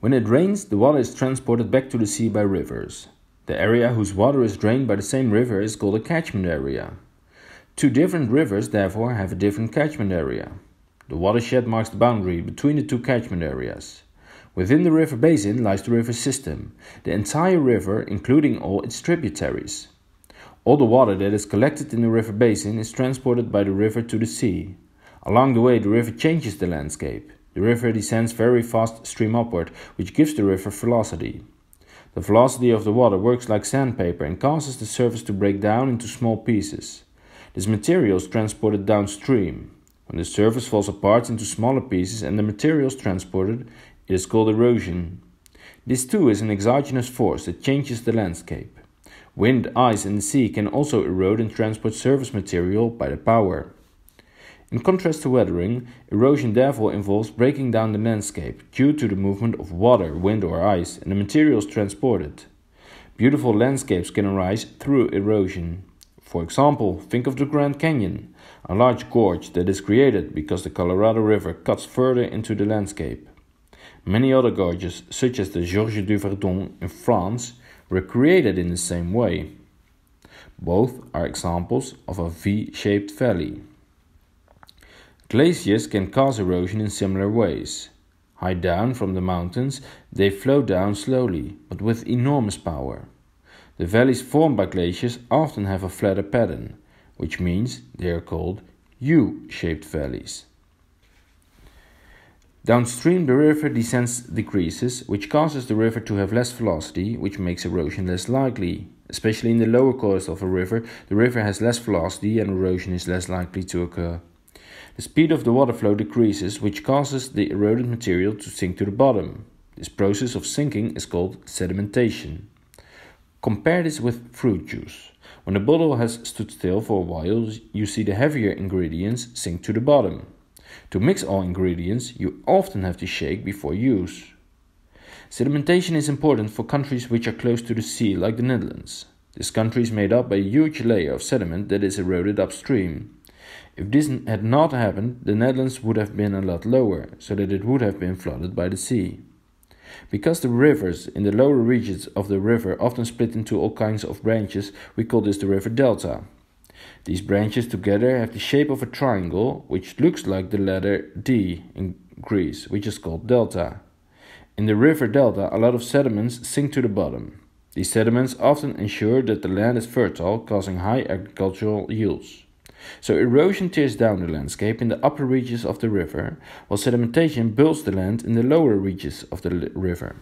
When it rains, the water is transported back to the sea by rivers. The area whose water is drained by the same river is called a catchment area. Two different rivers therefore have a different catchment area. The watershed marks the boundary between the two catchment areas. Within the river basin lies the river system, the entire river including all its tributaries. All the water that is collected in the river basin is transported by the river to the sea. Along the way, the river changes the landscape. The river descends very fast stream upward, which gives the river velocity. The velocity of the water works like sandpaper and causes the surface to break down into small pieces. This material is transported downstream. When the surface falls apart into smaller pieces and the material is transported, it is called erosion. This too is an exogenous force that changes the landscape. Wind, ice, and the sea can also erode and transport surface material by the power. In contrast to weathering, erosion therefore involves breaking down the landscape due to the movement of water, wind, or ice and the materials transported. Beautiful landscapes can arise through erosion. For example, think of the Grand Canyon, a large gorge that is created because the Colorado River cuts further into the landscape. Many other gorges, such as the Gorges du Verdon in France, were created in the same way. Both are examples of a V shaped valley. Glaciers can cause erosion in similar ways. High down from the mountains, they flow down slowly, but with enormous power. The valleys formed by glaciers often have a flatter pattern, which means they are called U shaped valleys. Downstream, the river descent decreases, which causes the river to have less velocity, which makes erosion less likely. Especially in the lower course of a river, the river has less velocity and erosion is less likely to occur. The speed of the water flow decreases, which causes the eroded material to sink to the bottom. This process of sinking is called sedimentation. Compare this with fruit juice. When the bottle has stood still for a while, you see the heavier ingredients sink to the bottom. To mix all ingredients, you often have to shake before use. Sedimentation is important for countries which are close to the sea, like the Netherlands. This country is made up by a huge layer of sediment that is eroded upstream. If this had not happened, the Netherlands would have been a lot lower, so that it would have been flooded by the sea. Because the rivers in the lower regions of the river often split into all kinds of branches, we call this the river delta. These branches together have the shape of a triangle, which looks like the letter D in Greece, which is called delta. In the river delta, a lot of sediments sink to the bottom. These sediments often ensure that the land is fertile, causing high agricultural yields. So erosion tears down the landscape in the upper reaches of the river, while sedimentation builds the land in the lower reaches of the river.